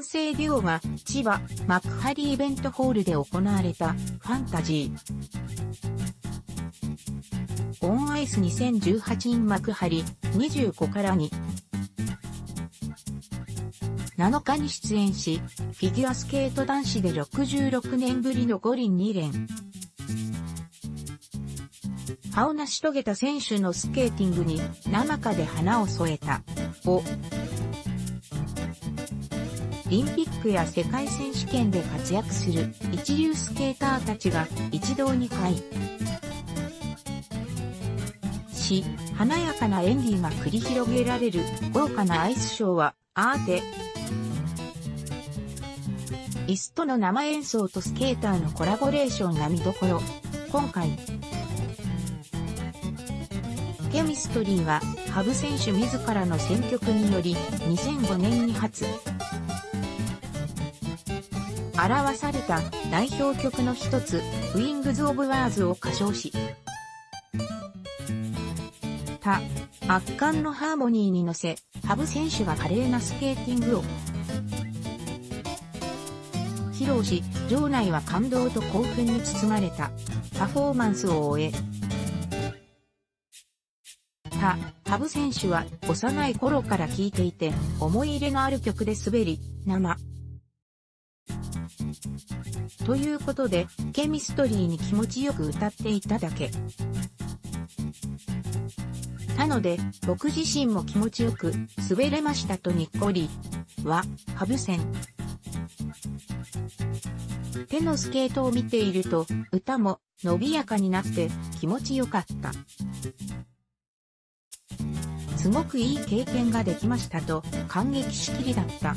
男性デュオが千葉幕張イベントホールで行われたファンタジー。オンアイス2018 in 幕張25から2。7日に出演し、フィギュアスケート男子で66年ぶりの五輪2連。葉を成し遂げた選手のスケーティングに生かで花を添えた。をリンピックや世界選手権で活躍する一流スケーターたちが一堂に会し、華やかな演技が繰り広げられる豪華なアイスショーはアーテ。イスとの生演奏とスケーターのコラボレーションが見どころ。今回、ケミストリーは、羽生選手自らの選曲により、2005年に初、表された代表曲の一つ、ウィングズ・オブ・ワーズを歌唱し、た、圧巻のハーモニーに乗せ、羽生選手が華麗なスケーティングを披露し、場内は感動と興奮に包まれたパフォーマンスを終え、た、羽生選手は幼い頃から聴いていて思い入れのある曲で滑り、生。ということで、ケミストリーに気持ちよく歌っていただけ。なので、僕自身も気持ちよく滑れましたとにっこり。は、ハブ線。手のスケートを見ていると、歌も伸びやかになって気持ちよかった。すごくいい経験ができましたと感激しきりだった。